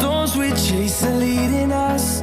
storms we chase are leading us.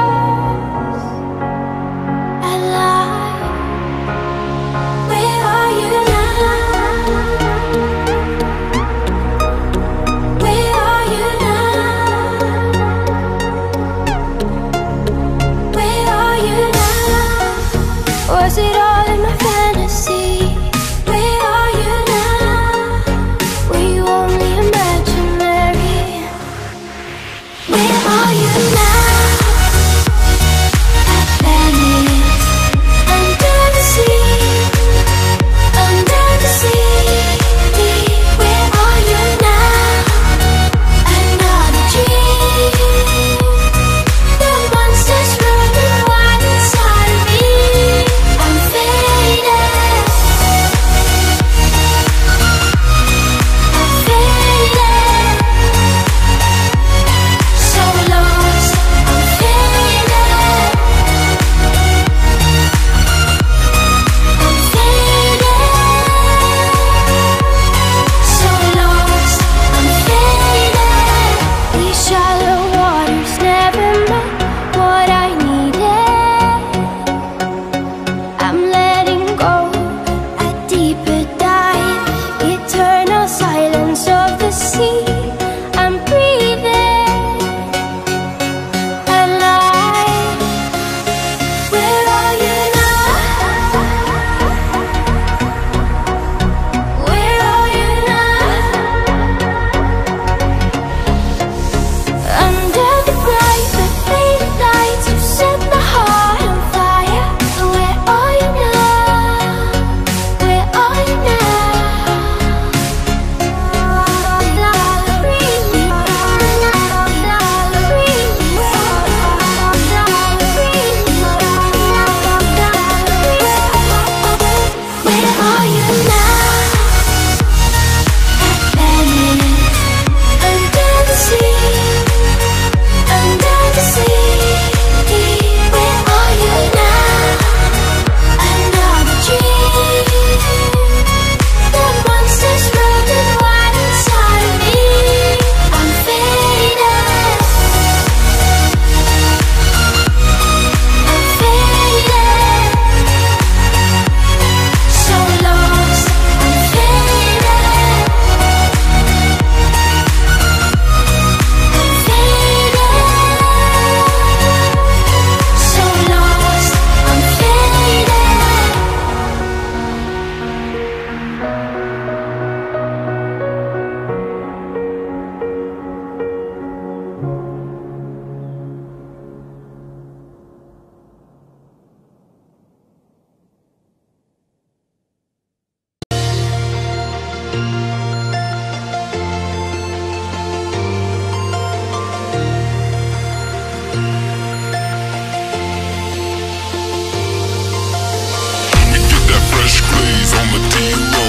I'ma do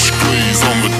squeeze on the